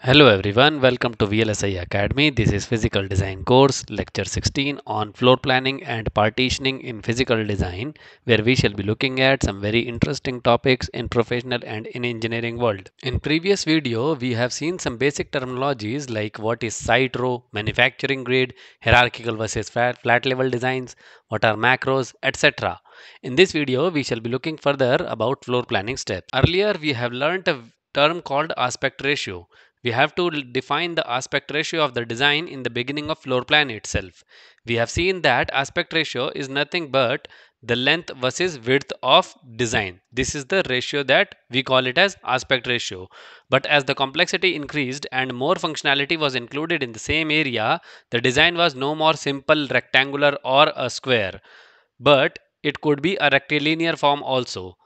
Hello everyone, welcome to VLSI Academy. This is Physical Design course, lecture 16 on floor planning and partitioning in physical design, where we shall be looking at some very interesting topics in professional and in engineering world. In previous video, we have seen some basic terminologies like what is site row, manufacturing grid, hierarchical versus flat, level designs, what are macros, etc. In this video, we shall be looking further about floor planning steps. Earlier, we have learnt a term called aspect ratio we have to define the aspect ratio of the design in the beginning of floor plan itself. We have seen that aspect ratio is nothing but the length versus width of design. This is the ratio that we call it as aspect ratio. But as the complexity increased and more functionality was included in the same area, the design was no more simple rectangular or a square, but it could be a rectilinear form also.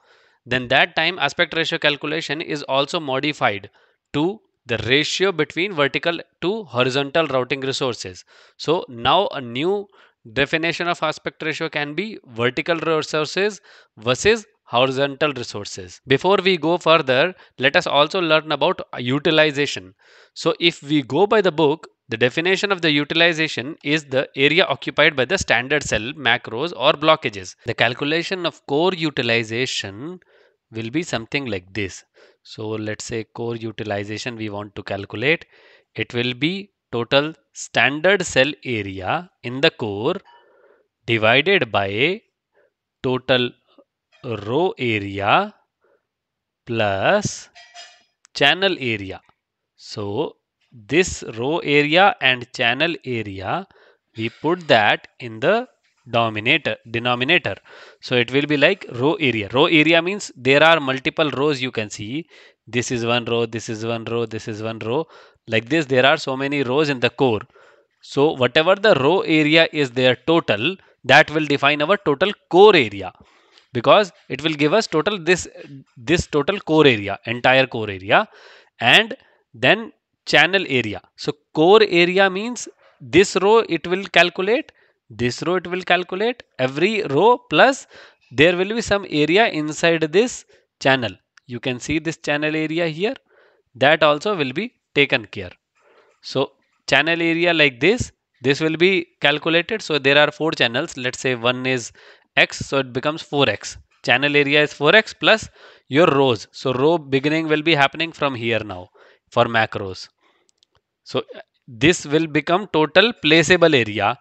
Then that time aspect ratio calculation is also modified to the ratio between vertical to horizontal routing resources. So now a new definition of aspect ratio can be vertical resources versus horizontal resources. Before we go further, let us also learn about utilization. So if we go by the book, the definition of the utilization is the area occupied by the standard cell, macros or blockages. The calculation of core utilization will be something like this. So let's say core utilization we want to calculate. It will be total standard cell area in the core divided by total row area plus channel area. So this row area and channel area we put that in the dominator denominator. So it will be like row area. Row area means there are multiple rows you can see. This is one row this is one row this is one row. Like this there are so many rows in the core. So whatever the row area is there total that will define our total core area. Because it will give us total this this total core area entire core area and then channel area. So core area means this row it will calculate this row it will calculate every row plus there will be some area inside this channel. You can see this channel area here. That also will be taken care. So channel area like this this will be calculated. So there are four channels. Let's say one is x so it becomes 4x channel area is 4x plus your rows. So row beginning will be happening from here now for macros. So this will become total placeable area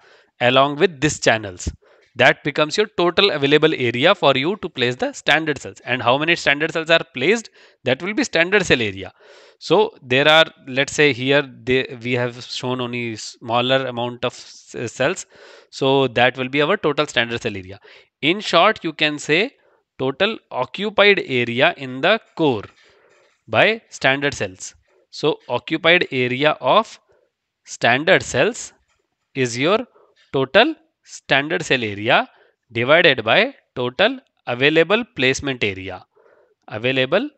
along with these channels. That becomes your total available area for you to place the standard cells. And how many standard cells are placed? That will be standard cell area. So there are let's say here they, we have shown only smaller amount of uh, cells. So that will be our total standard cell area. In short you can say total occupied area in the core by standard cells. So occupied area of standard cells is your total standard cell area divided by total available placement area. Available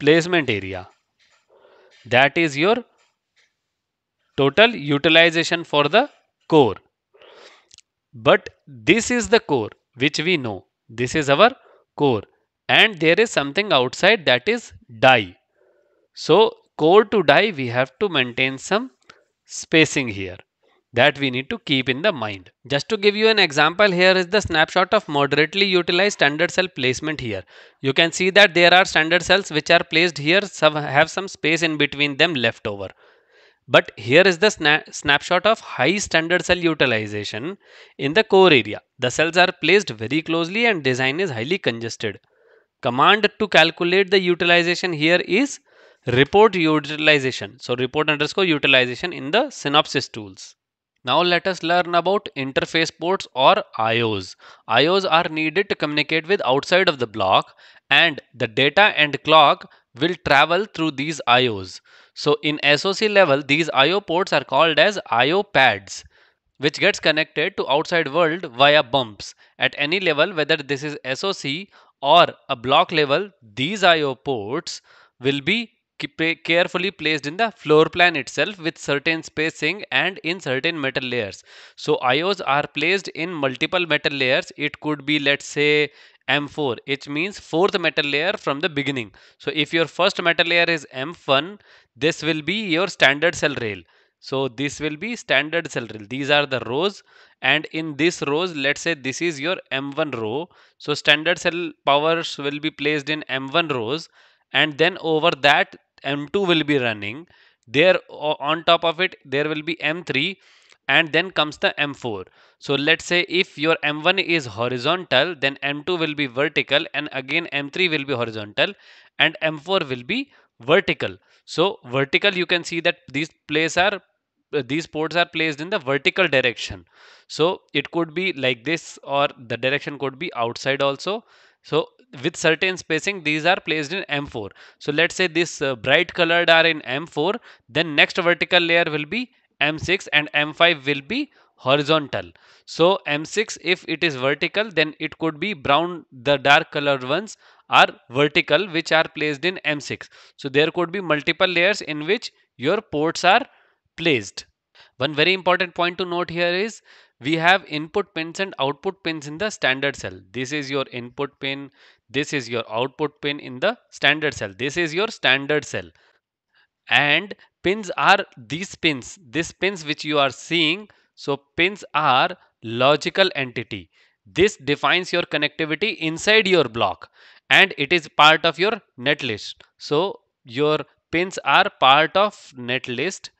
placement area. That is your total utilization for the core. But this is the core which we know. This is our core. And there is something outside that is die so core to die we have to maintain some spacing here that we need to keep in the mind. Just to give you an example, here is the snapshot of moderately utilized standard cell placement here. You can see that there are standard cells which are placed here, some have some space in between them left over. But here is the sna snapshot of high standard cell utilization in the core area. The cells are placed very closely and design is highly congested. Command to calculate the utilization here is report utilization. So report underscore utilization in the Synopsys tools. Now let us learn about interface ports or IOs. IOs are needed to communicate with outside of the block and the data and clock will travel through these IOs. So in SOC level, these IO ports are called as IO pads which gets connected to outside world via bumps. At any level, whether this is SOC or a block level, these IO ports will be carefully placed in the floor plan itself with certain spacing and in certain metal layers. So IOs are placed in multiple metal layers. It could be let's say M4 which means fourth metal layer from the beginning. So if your first metal layer is M1 this will be your standard cell rail. So this will be standard cell rail. These are the rows and in this rows let's say this is your M1 row. So standard cell powers will be placed in M1 rows and then over that M2 will be running. There on top of it there will be M3 and then comes the M4. So let's say if your M1 is horizontal, then M2 will be vertical and again M3 will be horizontal and M4 will be vertical. So vertical you can see that these places are these ports are placed in the vertical direction. So it could be like this or the direction could be outside also. So with certain spacing these are placed in M4. So let's say this uh, bright colored are in M4 then next vertical layer will be M6 and M5 will be horizontal. So M6 if it is vertical then it could be brown the dark colored ones are vertical which are placed in M6. So there could be multiple layers in which your ports are placed. One very important point to note here is we have input pins and output pins in the standard cell. This is your input pin. This is your output pin in the standard cell. This is your standard cell and pins are these pins these pins which you are seeing so pins are logical entity this defines your connectivity inside your block and it is part of your netlist so your pins are part of netlist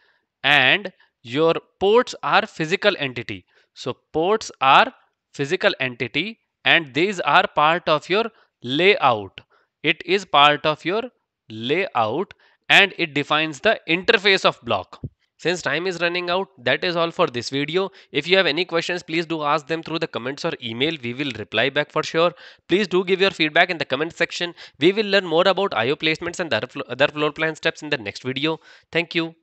and your ports are physical entity so ports are physical entity and these are part of your layout it is part of your layout and it defines the interface of block. Since time is running out, that is all for this video. If you have any questions, please do ask them through the comments or email. We will reply back for sure. Please do give your feedback in the comment section. We will learn more about IO placements and other floor plan steps in the next video. Thank you.